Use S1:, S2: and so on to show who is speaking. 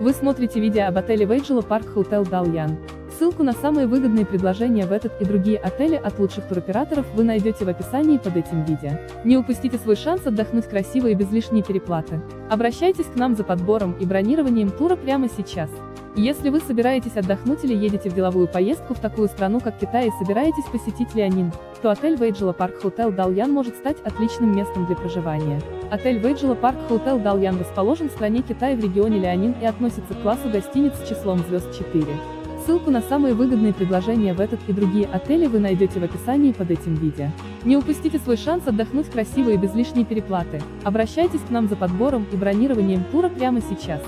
S1: Вы смотрите видео об отеле Weigela Park Hotel Da Lian. Ссылку на самые выгодные предложения в этот и другие отели от лучших туроператоров вы найдете в описании под этим видео. Не упустите свой шанс отдохнуть красиво и без лишней переплаты. Обращайтесь к нам за подбором и бронированием тура прямо сейчас. Если вы собираетесь отдохнуть или едете в деловую поездку в такую страну, как Китай и собираетесь посетить Ляонин, то отель Weigela Park Hotel Da Lian может стать отличным местом для проживания. Отель Вейджела Парк Hotel Дальян расположен в стране Китай в регионе Леонин и относится к классу гостиниц с числом звезд 4. Ссылку на самые выгодные предложения в этот и другие отели вы найдете в описании под этим видео. Не упустите свой шанс отдохнуть красиво и без лишней переплаты. Обращайтесь к нам за подбором и бронированием тура прямо сейчас.